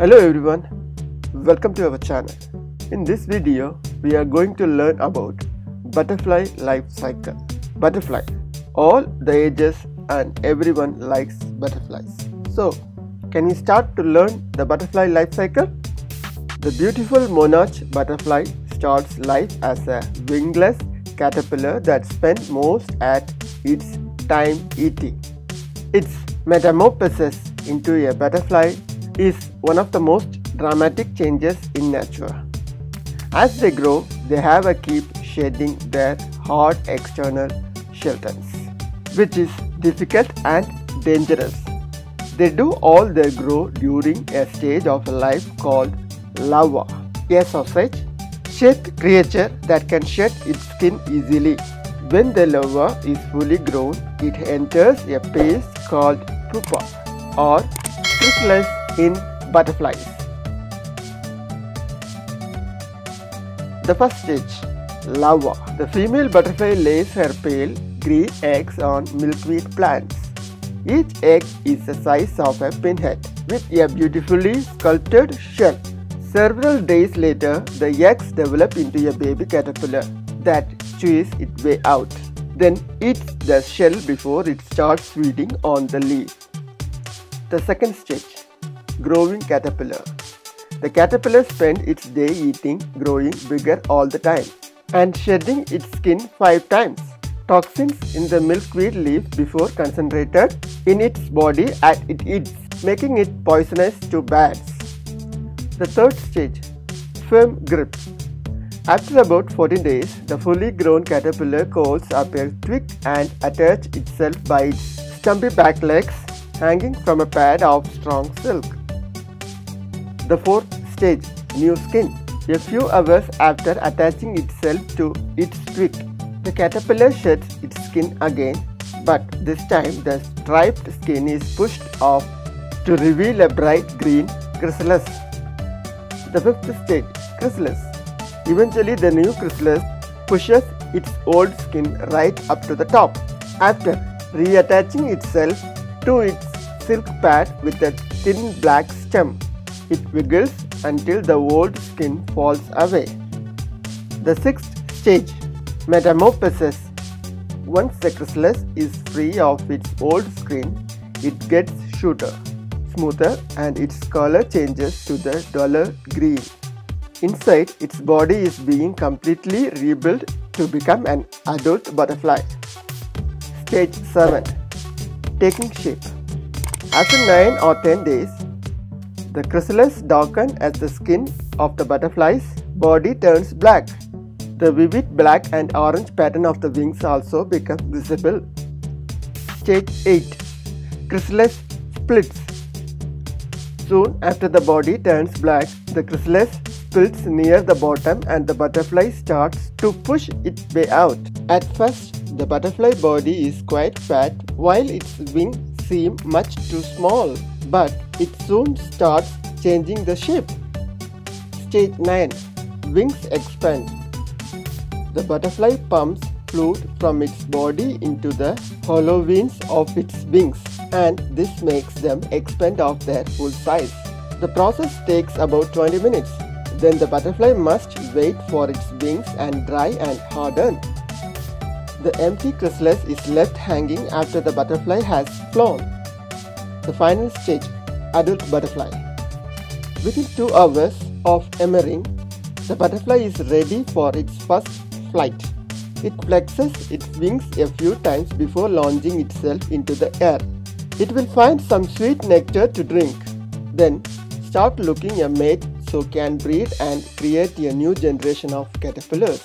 Hello everyone, welcome to our channel. In this video, we are going to learn about butterfly life cycle. Butterfly. All the ages and everyone likes butterflies. So, can we start to learn the butterfly life cycle? The beautiful monarch butterfly starts life as a wingless caterpillar that spends most at its time eating. Its metamorphosis into a butterfly is one of the most dramatic changes in nature. As they grow, they have to keep shedding their hard external shelters, which is difficult and dangerous. They do all their grow during a stage of life called larva, a sausage shaped creature that can shed its skin easily. When the larva is fully grown, it enters a phase called pupa or chrysalis in butterflies. The first stage, larva. The female butterfly lays her pale green eggs on milkweed plants. Each egg is the size of a pinhead with a beautifully sculpted shell. Several days later, the eggs develop into a baby caterpillar that chews its way out, then eats the shell before it starts feeding on the leaf. The second stage, growing caterpillar. The caterpillar spends its day eating, growing bigger all the time, and shedding its skin five times. Toxins in the milkweed leaf before concentrated in its body as it eats, making it poisonous to bats. The third stage, firm grip. After about 14 days, the fully grown caterpillar coils up a twig and attaches itself by its stumpy back legs hanging from a pad of strong silk. The fourth stage, new skin. A few hours after attaching itself to its twig, the caterpillar sheds its skin again, but this time the striped skin is pushed off to reveal a bright green chrysalis. The fifth stage, chrysalis. Eventually, the new chrysalis pushes its old skin right up to the top. After reattaching itself to its silk pad with a thin black stem, it wiggles until the old skin falls away. The sixth stage, metamorphosis. Once the chrysalis is free of its old skin, it gets shorter, smoother, and its color changes to the duller green. Inside, its body is being completely rebuilt to become an adult butterfly. Stage 7 Taking shape. After 9 or 10 days, the chrysalis darkens as the skin of the butterfly's body turns black. The vivid black and orange pattern of the wings also becomes visible. Stage 8 Chrysalis splits. Soon after the body turns black, the chrysalis splits near the bottom and the butterfly starts to push its way out. At first, the butterfly body is quite fat while its wings seem much too small, but it soon starts changing the shape. Stage 9 Wings expand. The butterfly pumps fluid from its body into the hollow veins of its wings and this makes them expand of their full size. The process takes about 20 minutes. Then the butterfly must wait for its wings and dry and harden. The empty chrysalis is left hanging after the butterfly has flown. The final stage, adult butterfly. Within 2 hours of emerging, the butterfly is ready for its first flight. It flexes its wings a few times before launching itself into the air. It will find some sweet nectar to drink, then start looking a mate so can breed and create a new generation of caterpillars.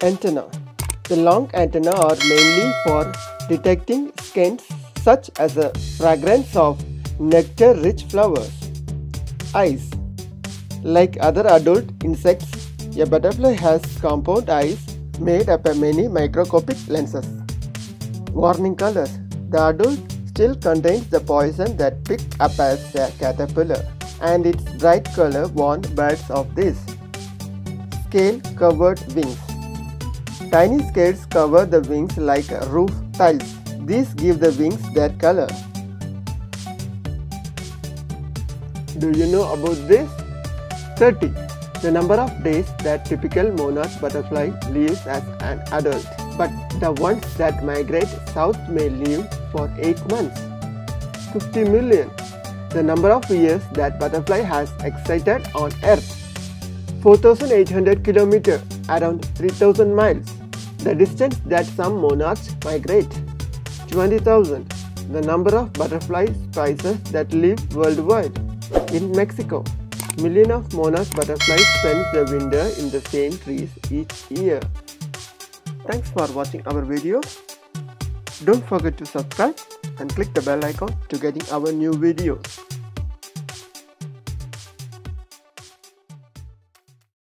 Antenna The long antenna are mainly for detecting scents such as the fragrance of nectar-rich flowers. Eyes Like other adult insects, a butterfly has compound eyes made up of many microscopic lenses. Warning colors The adult still contains the poison that picked up as a caterpillar and its bright color warned birds of this. Scale covered wings Tiny scales cover the wings like roof tiles, These give the wings their color. Do you know about this? 30. The number of days that typical monarch butterfly lives as an adult, but the ones that migrate south may live for 8 months. 50 million. The number of years that butterfly has existed on earth. 4800 km, around 3000 miles. The distance that some monarchs migrate. 20,000. The number of butterfly species that live worldwide. In Mexico, millions of monarch butterflies spend the winter in the same trees each year. Thanks for watching our video. Don't forget to subscribe and click the bell icon to getting our new videos.